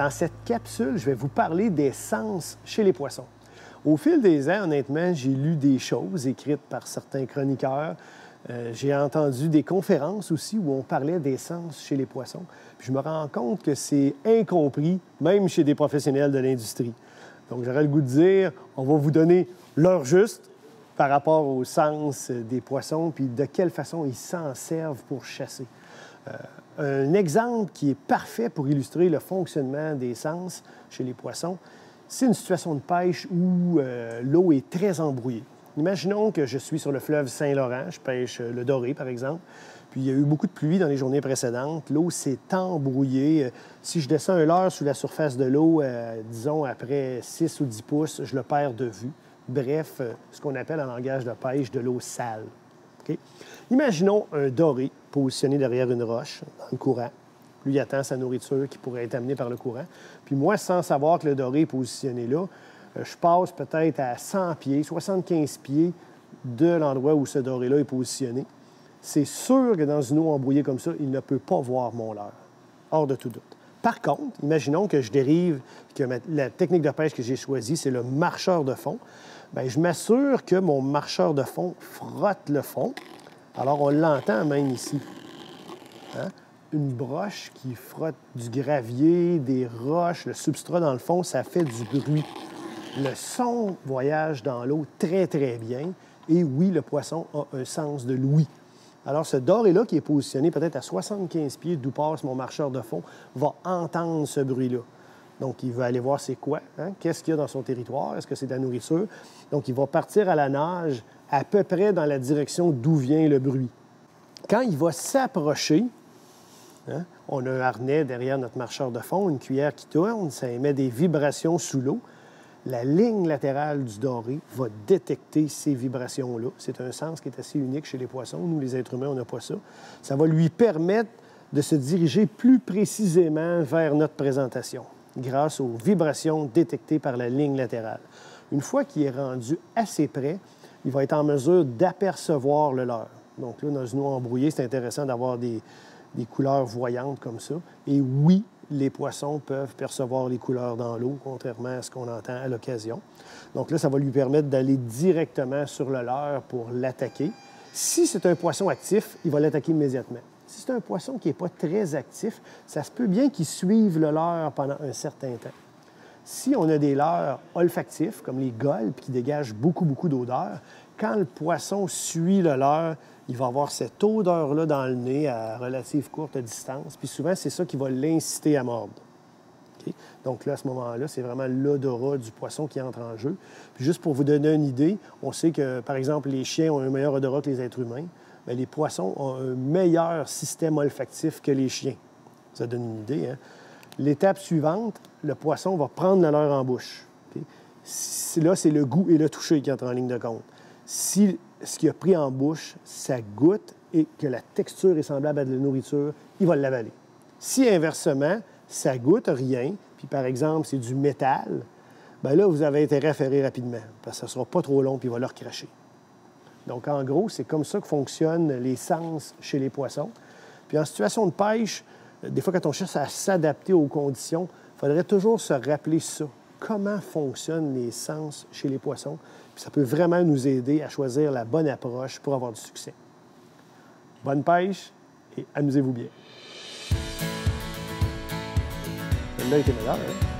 Dans cette capsule, je vais vous parler des sens chez les poissons. Au fil des ans, honnêtement, j'ai lu des choses écrites par certains chroniqueurs. Euh, j'ai entendu des conférences aussi où on parlait des sens chez les poissons. Puis je me rends compte que c'est incompris, même chez des professionnels de l'industrie. Donc j'aurais le goût de dire, on va vous donner l'heure juste par rapport au sens des poissons, puis de quelle façon ils s'en servent pour chasser. Euh, un exemple qui est parfait pour illustrer le fonctionnement des sens chez les poissons, c'est une situation de pêche où euh, l'eau est très embrouillée. Imaginons que je suis sur le fleuve Saint-Laurent, je pêche euh, le doré, par exemple, puis il y a eu beaucoup de pluie dans les journées précédentes. L'eau s'est embrouillée. Si je descends un leurre sous la surface de l'eau, disons après 6 ou 10 pouces, je le perds de vue. Bref, ce qu'on appelle en langage de pêche de l'eau sale. Imaginons un doré positionné derrière une roche dans le courant. Lui, il attend sa nourriture qui pourrait être amenée par le courant. Puis moi, sans savoir que le doré est positionné là, euh, je passe peut-être à 100 pieds, 75 pieds de l'endroit où ce doré-là est positionné. C'est sûr que dans une eau embrouillée comme ça, il ne peut pas voir mon leurre. Hors de tout doute. Par contre, imaginons que je dérive, que la technique de pêche que j'ai choisie, c'est le marcheur de fond. Bien, je m'assure que mon marcheur de fond frotte le fond. Alors, on l'entend même ici. Hein? une broche qui frotte du gravier, des roches, le substrat dans le fond, ça fait du bruit. Le son voyage dans l'eau très, très bien. Et oui, le poisson a un sens de l'ouïe. Alors, ce doré-là, qui est positionné peut-être à 75 pieds d'où passe mon marcheur de fond, va entendre ce bruit-là. Donc, il va aller voir c'est quoi, hein? qu'est-ce qu'il y a dans son territoire, est-ce que c'est de la nourriture? Donc, il va partir à la nage à peu près dans la direction d'où vient le bruit. Quand il va s'approcher, Hein? On a un harnais derrière notre marcheur de fond, une cuillère qui tourne, ça émet des vibrations sous l'eau. La ligne latérale du doré va détecter ces vibrations-là. C'est un sens qui est assez unique chez les poissons. Nous, les êtres humains, on n'a pas ça. Ça va lui permettre de se diriger plus précisément vers notre présentation grâce aux vibrations détectées par la ligne latérale. Une fois qu'il est rendu assez près, il va être en mesure d'apercevoir le leurre. Donc là, dans une eau embrouillée, c'est intéressant d'avoir des, des couleurs voyantes comme ça. Et oui, les poissons peuvent percevoir les couleurs dans l'eau, contrairement à ce qu'on entend à l'occasion. Donc là, ça va lui permettre d'aller directement sur le leurre pour l'attaquer. Si c'est un poisson actif, il va l'attaquer immédiatement. Si c'est un poisson qui n'est pas très actif, ça se peut bien qu'il suive le leurre pendant un certain temps. Si on a des leurres olfactifs, comme les golpes, qui dégagent beaucoup, beaucoup d'odeur, quand le poisson suit le leurre, il va avoir cette odeur-là dans le nez à relative courte distance. Puis souvent, c'est ça qui va l'inciter à mordre. Donc là, à ce moment-là, c'est vraiment l'odorat du poisson qui entre en jeu. Puis juste pour vous donner une idée, on sait que, par exemple, les chiens ont un meilleur odorat que les êtres humains. Bien, les poissons ont un meilleur système olfactif que les chiens. Ça donne une idée. Hein? L'étape suivante, le poisson va prendre la leur en bouche. Là, c'est le goût et le toucher qui entrent en ligne de compte. Si ce qu'il a pris en bouche, ça goûte et que la texture est semblable à de la nourriture, il va l'avaler. Si inversement, ça goûte rien, puis par exemple, c'est du métal, bien là, vous avez intérêt à faire rapidement, parce que ça ne sera pas trop long, puis il va leur cracher. Donc, en gros, c'est comme ça que fonctionnent les sens chez les poissons. Puis en situation de pêche, des fois, quand on cherche à s'adapter aux conditions, il faudrait toujours se rappeler ça. Comment fonctionnent les sens chez les poissons? ça peut vraiment nous aider à choisir la bonne approche pour avoir du succès. Bonne pêche et amusez-vous bien. Hein?